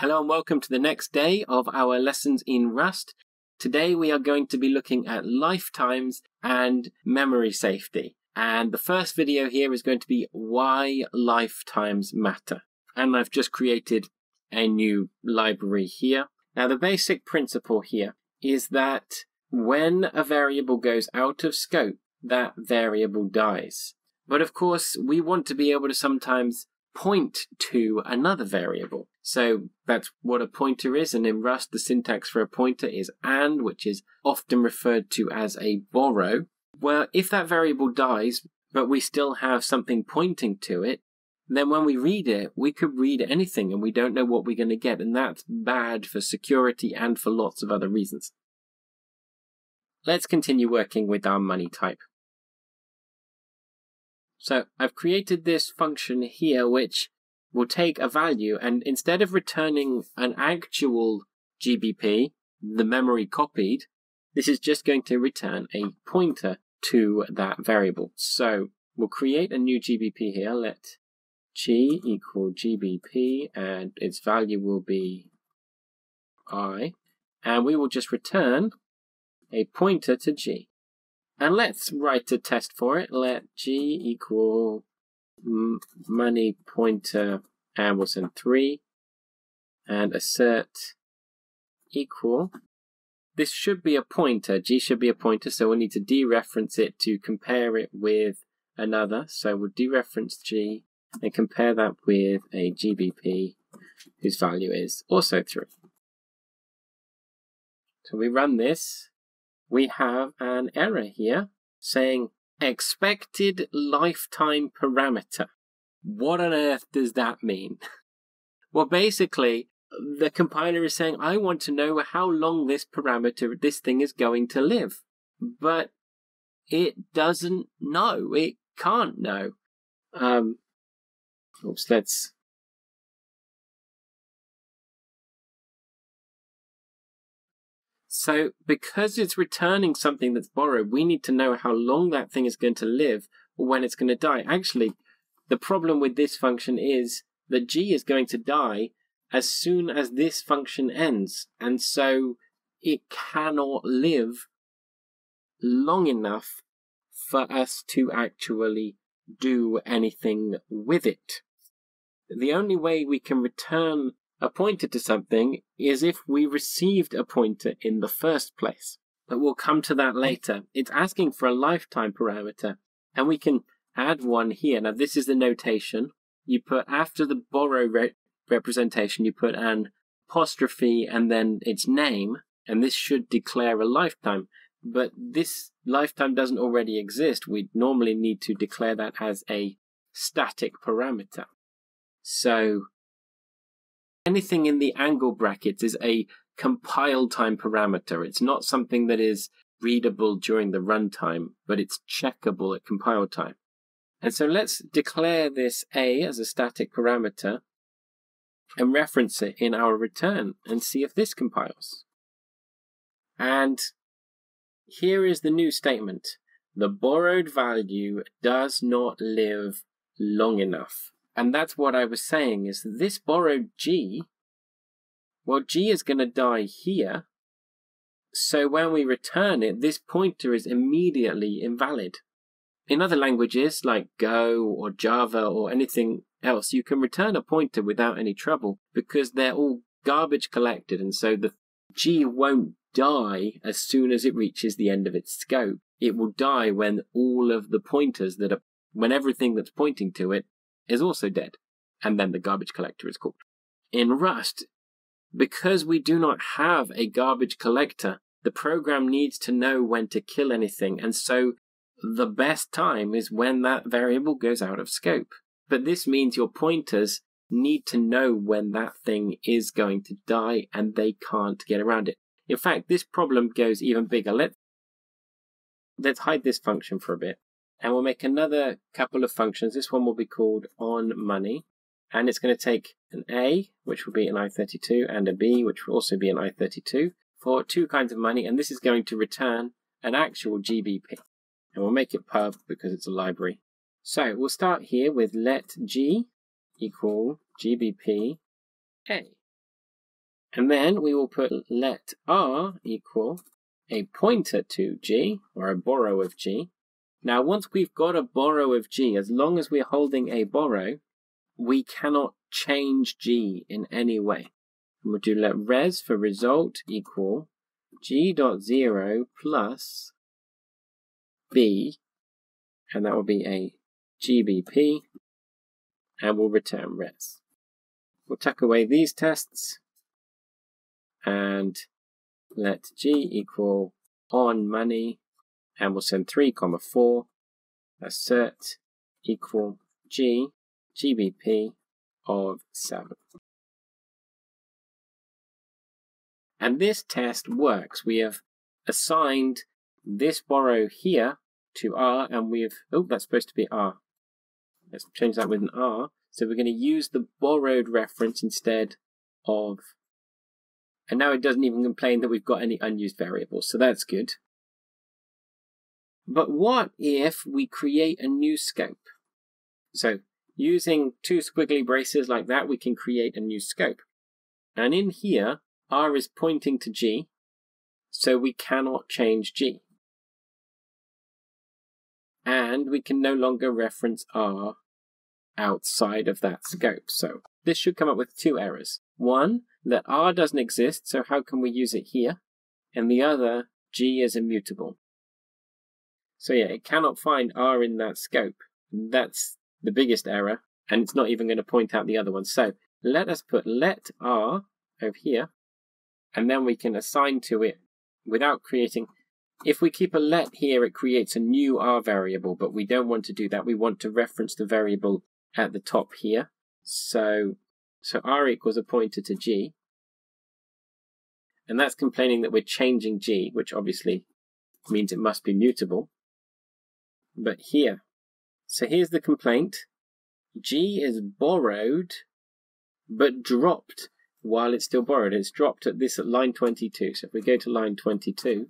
Hello and welcome to the next day of our lessons in Rust. Today we are going to be looking at lifetimes and memory safety. And the first video here is going to be why lifetimes matter. And I've just created a new library here. Now the basic principle here is that when a variable goes out of scope, that variable dies. But of course, we want to be able to sometimes point to another variable. So that's what a pointer is, and in Rust, the syntax for a pointer is and, which is often referred to as a borrow. Well, if that variable dies, but we still have something pointing to it, then when we read it, we could read anything and we don't know what we're going to get, and that's bad for security and for lots of other reasons. Let's continue working with our money type. So I've created this function here which will take a value and instead of returning an actual GBP, the memory copied, this is just going to return a pointer to that variable. So we'll create a new GBP here. Let g equal GBP and its value will be i. And we will just return a pointer to g. And let's write a test for it. Let g equal money pointer ampersand 3 and assert equal. This should be a pointer. G should be a pointer, so we need to dereference it to compare it with another. So we'll dereference G and compare that with a GBP whose value is also 3. So we run this we have an error here saying expected lifetime parameter. What on earth does that mean? well, basically, the compiler is saying, I want to know how long this parameter, this thing is going to live. But it doesn't know. It can't know. Um, oops, let's So because it's returning something that's borrowed, we need to know how long that thing is going to live or when it's going to die. Actually, the problem with this function is that g is going to die as soon as this function ends. And so it cannot live long enough for us to actually do anything with it. The only way we can return a pointer to something is if we received a pointer in the first place. But we'll come to that later. It's asking for a lifetime parameter, and we can add one here. Now, this is the notation. You put after the borrow re representation, you put an apostrophe and then its name, and this should declare a lifetime. But this lifetime doesn't already exist. We normally need to declare that as a static parameter. So anything in the angle brackets is a compile time parameter. It's not something that is readable during the runtime, but it's checkable at compile time. And so let's declare this a as a static parameter and reference it in our return and see if this compiles. And here is the new statement. The borrowed value does not live long enough. And that's what I was saying is this borrowed G, well, G is going to die here. So when we return it, this pointer is immediately invalid. In other languages like Go or Java or anything else, you can return a pointer without any trouble because they're all garbage collected. And so the G won't die as soon as it reaches the end of its scope. It will die when all of the pointers that are, when everything that's pointing to it is also dead, and then the garbage collector is called. In Rust, because we do not have a garbage collector, the program needs to know when to kill anything, and so the best time is when that variable goes out of scope. But this means your pointers need to know when that thing is going to die, and they can't get around it. In fact, this problem goes even bigger. Let's, let's hide this function for a bit. And we'll make another couple of functions. This one will be called on money. And it's going to take an A, which will be an I32, and a B, which will also be an I32, for two kinds of money. And this is going to return an actual GBP. And we'll make it pub because it's a library. So we'll start here with let G equal GBP A. And then we will put let r equal a pointer to g, or a borrow of g. Now, once we've got a borrow of g, as long as we're holding a borrow, we cannot change g in any way. And we'll do let res for result equal g dot zero plus b, and that will be a gbp, and we'll return res. We'll tuck away these tests and let g equal on money and we'll send 3 comma 4 assert equal g gbp of 7 and this test works. We have assigned this borrow here to r and we've oh that's supposed to be r. Let's change that with an r. So we're going to use the borrowed reference instead of and now it doesn't even complain that we've got any unused variables, so that's good. But what if we create a new scope? So using two squiggly braces like that, we can create a new scope. And in here, R is pointing to G, so we cannot change G. And we can no longer reference R outside of that scope. So this should come up with two errors. One, that R doesn't exist, so how can we use it here? And the other, G is immutable. So yeah, it cannot find R in that scope. That's the biggest error, and it's not even going to point out the other one. So let us put let R over here, and then we can assign to it without creating. If we keep a let here, it creates a new R variable, but we don't want to do that. We want to reference the variable at the top here. So so r equals a pointer to g. And that's complaining that we're changing g, which obviously means it must be mutable. But here, so here's the complaint. g is borrowed, but dropped while it's still borrowed. It's dropped at this at line 22. So if we go to line 22,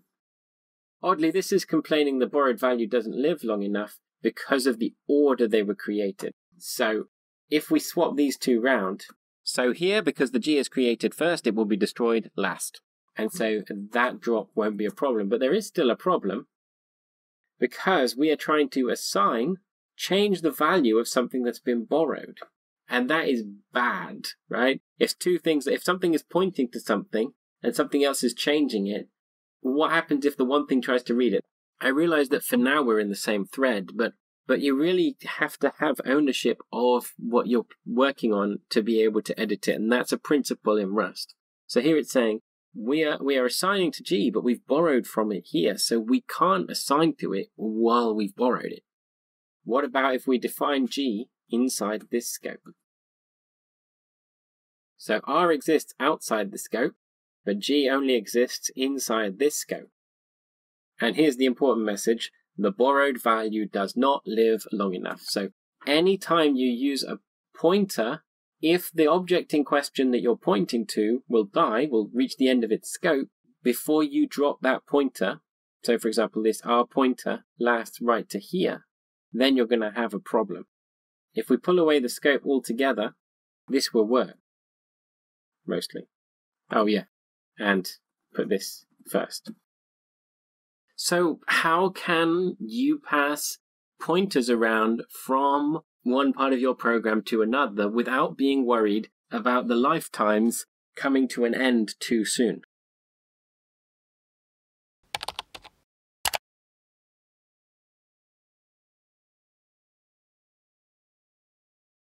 oddly, this is complaining the borrowed value doesn't live long enough because of the order they were created. So if we swap these two round, so here, because the G is created first, it will be destroyed last. And so that drop won't be a problem. But there is still a problem because we are trying to assign, change the value of something that's been borrowed. And that is bad, right? If two things, if something is pointing to something and something else is changing it, what happens if the one thing tries to read it? I realize that for now we're in the same thread, but but you really have to have ownership of what you're working on to be able to edit it. And that's a principle in Rust. So here it's saying we are, we are assigning to G, but we've borrowed from it here. So we can't assign to it while we've borrowed it. What about if we define G inside this scope? So R exists outside the scope, but G only exists inside this scope. And here's the important message the borrowed value does not live long enough. So anytime you use a pointer, if the object in question that you're pointing to will die, will reach the end of its scope, before you drop that pointer, so for example, this R pointer lasts right to here, then you're going to have a problem. If we pull away the scope altogether, this will work. Mostly. Oh yeah. And put this first. So how can you pass pointers around from one part of your program to another without being worried about the lifetimes coming to an end too soon?